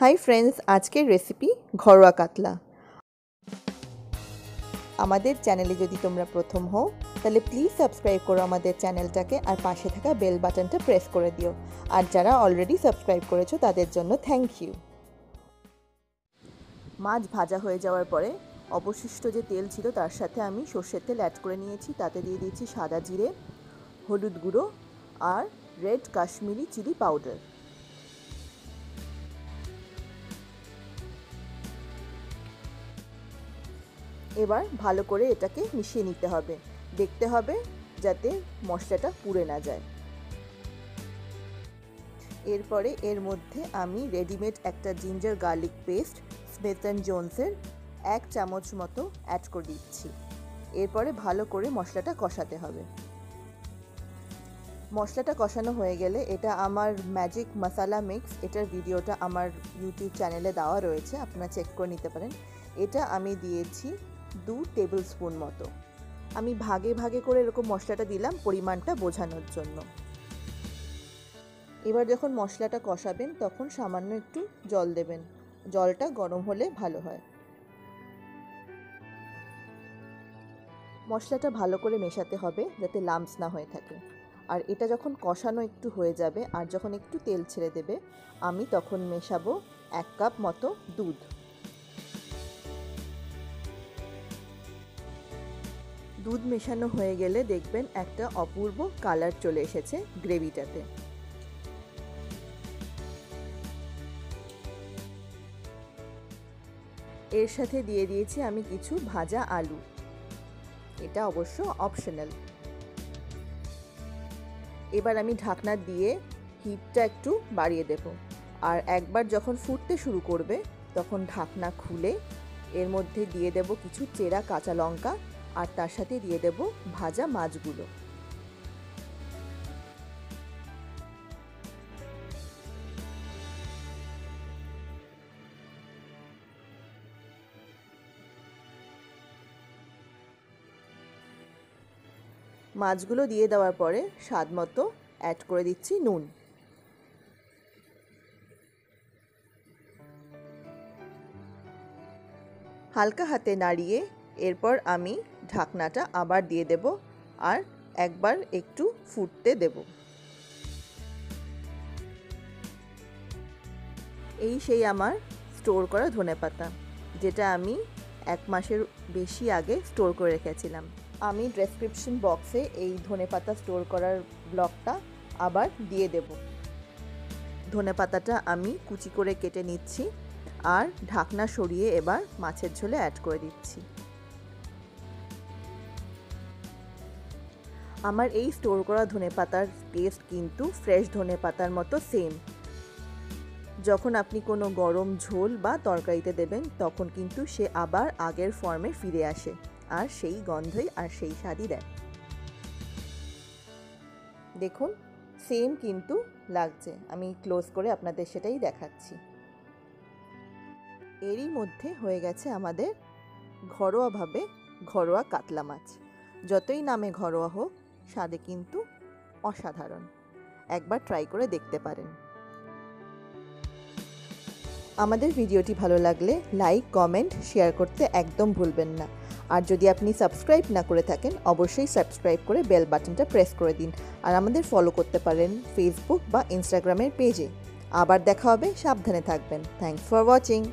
Hi friends, আজকের recipe ঘরোয়া কাতলা। আমাদের চ্যানেলে যদি তোমরা প্রথম হও, তাহলে প্লিজ সাবস্ক্রাইব করো আমাদের চ্যানেলটাকে আর পাশে থাকা বেল বাটনটা প্রেস করে দিও। আর যারা অলরেডি সাবস্ক্রাইব করেছ, তাদের জন্য থ্যাংক ইউ মাছ ভাজা হয়ে যাওয়ার পরে অবশিষ্ট যে তেল ছিল, তার সাথে আমি সর্ষের তেল অ্যাড করে নিয়েছি। তাতে দিয়ে দিয়েছি সাদা জিরে, হলুদ গুঁড়ো আর রেড কাশ্মীরি চিলি পাউডার এবার ভালো করে এটাকে মিশিয়ে নিতে হবে। দেখতে হবে যাতে মশলাটা পুড়ে না যায়। এরপরে এর মধ্যে আমি রেডিমেড একটা ginger garlic paste Smith and জোনসের এক চামচ মতো অ্যাড করে দিচ্ছি। এরপরে ভালো করে মশলাটা কষাতে হবে। মশলাটা কষানো হয়ে গেলে এটা আমার ম্যাজিক মশালা মিক্স, এটার ভিডিওটা আমার ইউটিউব চ্যানেলে দেওয়া রয়েছে, আপনারা চেক করে নিতে পারেন। এটা আমি দিয়েছি দু টেবিল স্পুন মতো। আমি ভাগে ভাগে করে এরকম মশলাটা দিলাম পরিমাণটা বোঝানোর জন্য। এবার যখন মশলাটা কষাবেন, তখন সামান্য একটু জল দেবেন। জলটা গরম হলে ভালো হয়। মশলাটা ভালো করে মেশাতে হবে যাতে লামস না হয়ে থাকে। আর এটা যখন কষানো একটু হয়ে যাবে আর যখন একটু তেল ছেড়ে দেবে, আমি তখন মেশাবো এক কাপ মতো দুধ। দুধ মেশানো হয়ে গেলে দেখবেন একটা অপূর্ব কালার চলে এসেছে গ্রেভিটাতে। এর সাথে দিয়ে দিয়েছি আমি কিছু ভাজা আলু। এটা অবশ্য অপশনাল এবার আমি ঢাকনা দিয়ে হিটটা একটু বাড়িয়ে দেব। আর একবার যখন ফুটতে শুরু করবে, তখন ঢাকনা খুলে এর মধ্যে দিয়ে দেব কিছু চেরা কাঁচা লঙ্কা আর তার সাথে দিয়ে দেব ভাজা মাছগুলো। মাছগুলো দিয়ে দেওয়ার পরে স্বাদ মতো অ্যাড করে দিচ্ছি নুন। হালকা হাতে নাড়িয়ে এরপর আমি ঢাকনাটা আবার দিয়ে দেব আর একবার একটু ফুটতে দেব। এই সেই আমার স্টোর করা ধনে পাতা, যেটা আমি এক মাসের বেশি আগে স্টোর করে রেখেছিলাম। আমি ডেসক্রিপশন বক্সে এই ধনে পাতা স্টোর করার ব্লকটা আবার দিয়ে দেব। ধনে পাতাটা আমি কুচি করে কেটে নিচ্ছি আর ঢাকনা সরিয়ে এবার মাছের ঝোলে অ্যাড করে দিচ্ছি। আমার এই স্টোর করা ধনে পাতার টেস্ট কিন্তু ফ্রেশ ধনে পাতার মতো সেম যখন আপনি কোনো গরম ঝোল বা তরকারিতে দেবেন, তখন কিন্তু সে আবার আগের ফর্মে ফিরে আসে, আর সেই গন্ধই আর সেই স্বাদই দেয়। দেখুন সেম কিন্তু লাগছে। আমি ক্লোজ করে আপনাদের সেটাই দেখাচ্ছি। এরই মধ্যে হয়ে গেছে আমাদের ঘরোয়াভাবে ঘরোয়া কাতলা মাছ। যতই নামে ঘরোয়া হোক স্বাদে কিন্তু অসাধারণ। একবার ট্রাই করে দেখতে পারেন। আমাদের ভিডিওটি ভালো লাগলে লাইক কমেন্ট শেয়ার করতে একদম ভুলবেন না। আর যদি আপনি সাবস্ক্রাইব না করে থাকেন, অবশ্যই সাবস্ক্রাইব করে বেল বাটনটা প্রেস করে দিন। আর আমাদের ফলো করতে পারেন ফেসবুক বা ইনস্টাগ্রামের পেজে আবার দেখা হবে, সাবধানে থাকবেন। Thanks for watching